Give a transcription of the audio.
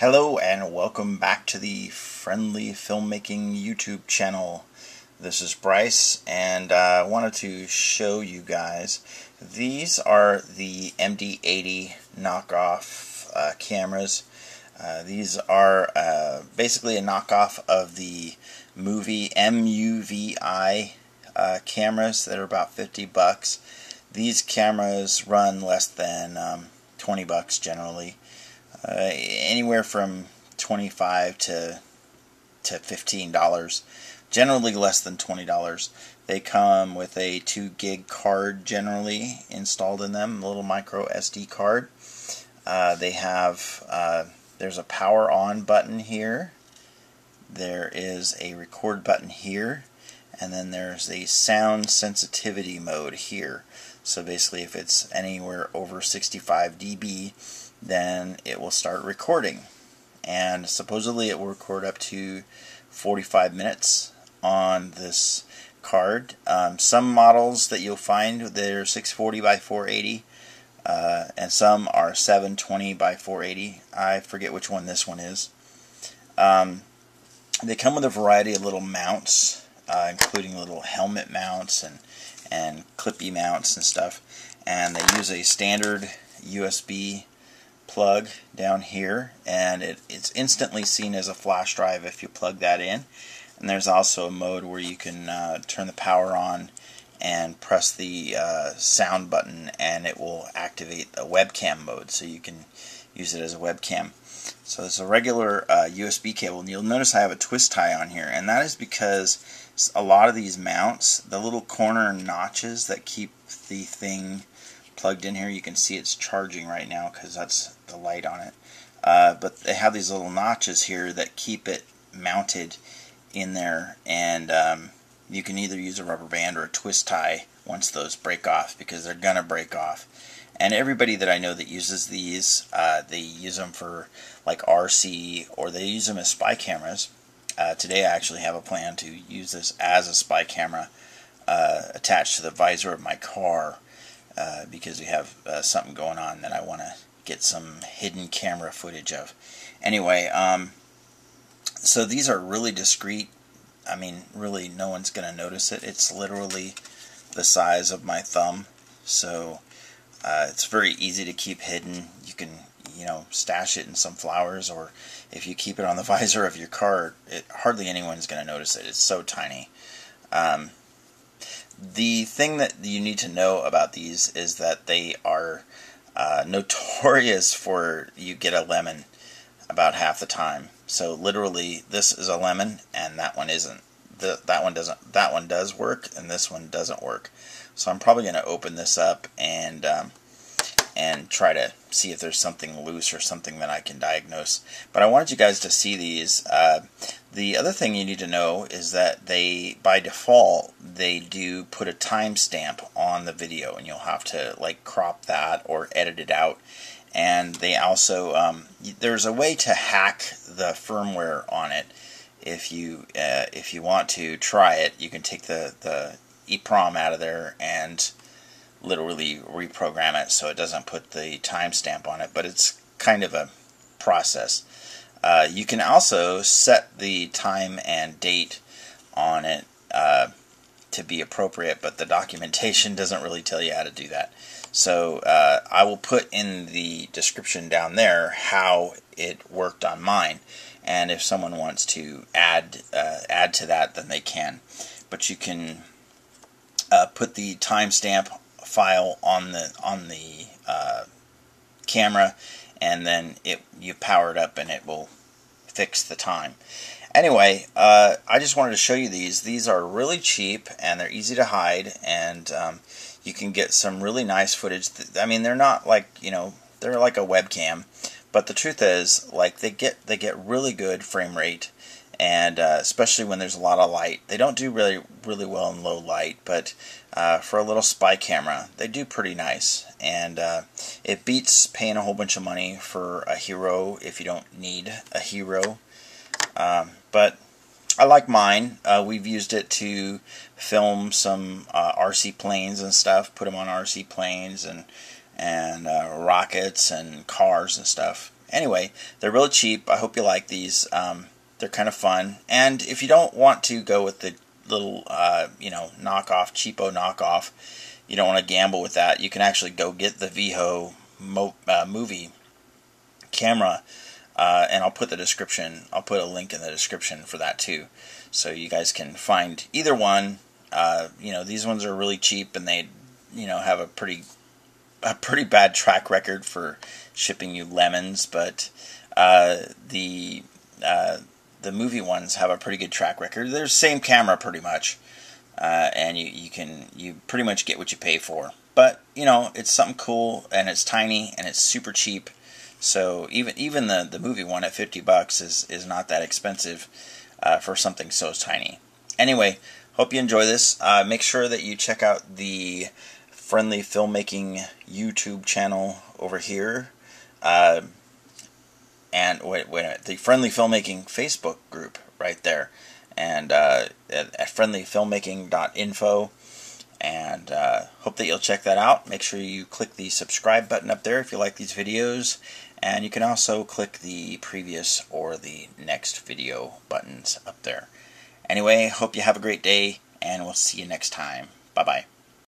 Hello and welcome back to the Friendly Filmmaking YouTube channel. This is Bryce and uh, I wanted to show you guys these are the MD80 knockoff uh, cameras. Uh, these are uh, basically a knockoff of the movie MUVI uh, cameras that are about 50 bucks. These cameras run less than um, 20 bucks generally. Uh, anywhere from 25 to to 15 dollars. Generally less than $20 they come with a 2 gig card generally installed in them a little micro SD card. Uh, they have uh, there's a power on button here. There is a record button here. And then there's a sound sensitivity mode here. So basically if it's anywhere over 65 dB then it will start recording. And supposedly it will record up to 45 minutes on this card. Um, some models that you'll find they're 640 by 480, uh, and some are 720 by 480. I forget which one this one is. Um, they come with a variety of little mounts, uh, including little helmet mounts and and clippy mounts and stuff. And they use a standard USB plug down here and it, it's instantly seen as a flash drive if you plug that in. And there's also a mode where you can uh, turn the power on and press the uh, sound button and it will activate the webcam mode so you can use it as a webcam. So it's a regular uh, USB cable and you'll notice I have a twist tie on here and that is because a lot of these mounts the little corner notches that keep the thing plugged in here. You can see it's charging right now because that's the light on it. Uh, but they have these little notches here that keep it mounted in there and um, you can either use a rubber band or a twist tie once those break off because they're gonna break off and everybody that I know that uses these uh, they use them for like RC or they use them as spy cameras uh, today I actually have a plan to use this as a spy camera uh, attached to the visor of my car uh, because we have uh, something going on that I want to get some hidden camera footage of. Anyway, um, so these are really discreet. I mean, really, no one's going to notice it. It's literally the size of my thumb, so uh, it's very easy to keep hidden. You can, you know, stash it in some flowers, or if you keep it on the visor of your car, it hardly anyone's going to notice it. It's so tiny. Um, the thing that you need to know about these is that they are uh, notorious for you get a lemon about half the time. So literally, this is a lemon, and that one isn't. The, that one doesn't. That one does work, and this one doesn't work. So I'm probably going to open this up and um, and try to see if there's something loose or something that I can diagnose. But I wanted you guys to see these. Uh, the other thing you need to know is that they, by default, they do put a timestamp on the video, and you'll have to like crop that or edit it out. And they also, um, there's a way to hack the firmware on it. If you uh, if you want to try it, you can take the the EEPROM out of there and literally reprogram it so it doesn't put the timestamp on it, but it's kind of a process. Uh, you can also set the time and date on it uh, to be appropriate, but the documentation doesn't really tell you how to do that. So uh, I will put in the description down there how it worked on mine, and if someone wants to add uh, add to that, then they can. But you can uh, put the timestamp file on the on the uh, camera, and then it you power it up and it will fix the time. Anyway, uh, I just wanted to show you these. These are really cheap and they're easy to hide, and um, you can get some really nice footage. I mean, they're not like you know they're like a webcam, but the truth is, like they get they get really good frame rate and uh, especially when there's a lot of light. They don't do really really well in low light, but uh, for a little spy camera, they do pretty nice. And uh, it beats paying a whole bunch of money for a hero if you don't need a hero. Um, but I like mine. Uh, we've used it to film some uh, RC planes and stuff. Put them on RC planes and and uh, rockets and cars and stuff. anyway, they're really cheap. I hope you like these. Um, they're kind of fun. And if you don't want to go with the little, uh, you know, knockoff, cheapo knockoff, you don't want to gamble with that, you can actually go get the Veho mo- uh, MUVI camera. Uh, and I'll put the description, I'll put a link in the description for that too. So you guys can find either one. Uh, you know, these ones are really cheap and they, you know, have a pretty a pretty bad track record for shipping you lemons, but uh, the uh, the MUVI ones have a pretty good track record. They're the same camera pretty much, uh, and you, you can you pretty much get what you pay for. But you know it's something cool and it's tiny and it's super cheap. So even even the, the MUVI one at fifty bucks is is not that expensive uh, for something so tiny. Anyway, hope you enjoy this. Uh, make sure that you check out the friendly filmmaking YouTube channel over here. And wait, wait the friendly filmmaking Facebook group right there, and uh, at, at friendlyfilmmaking.info. And uh, hope that you'll check that out. Make sure you click the subscribe button up there if you like these videos. And you can also click the previous or the next video buttons up there. Anyway, hope you have a great day, and we'll see you next time. Bye bye.